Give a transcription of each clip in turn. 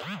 Wow.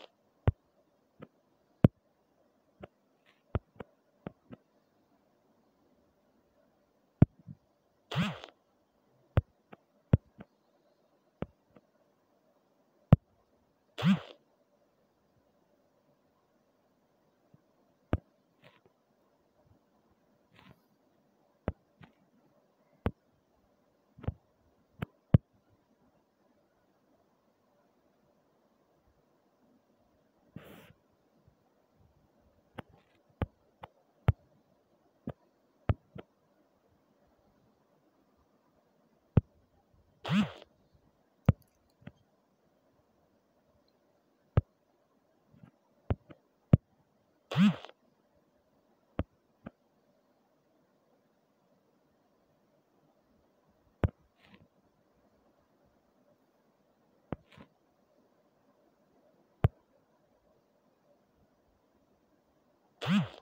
Huh?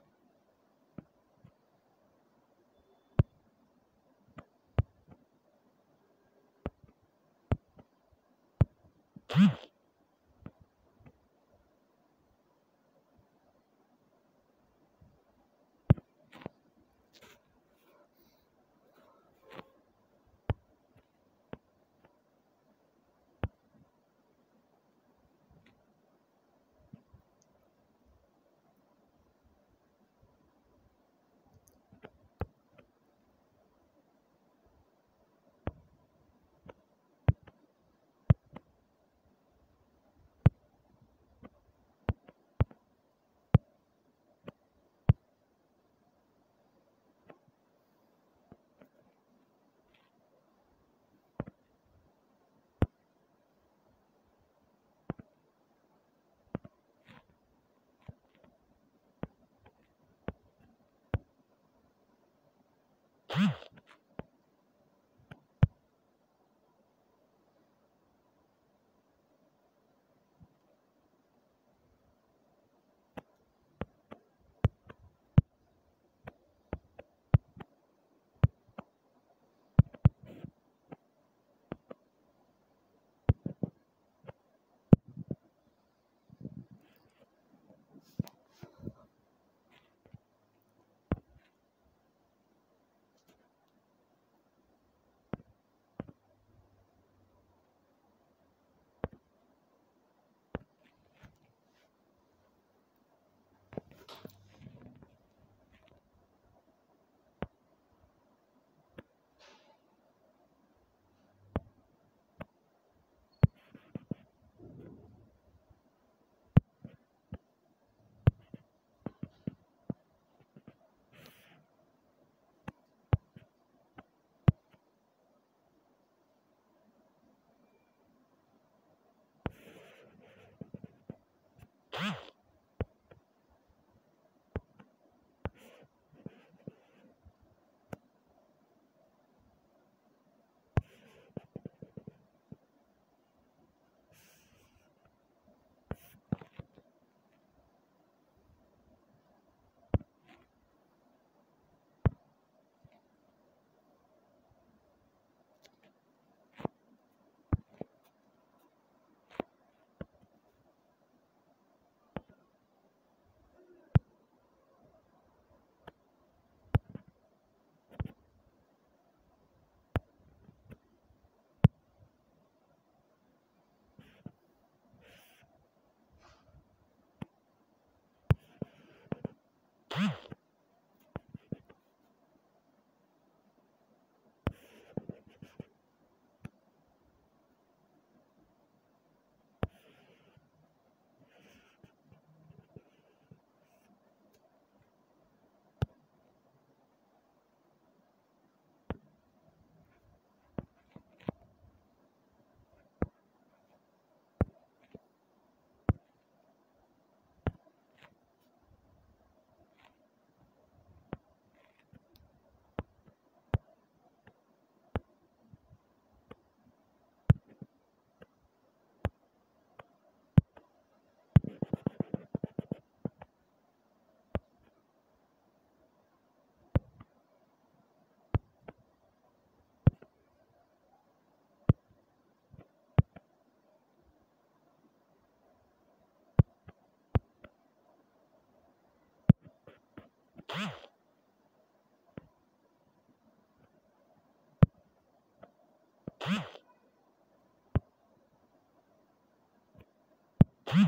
Wow.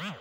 Wow.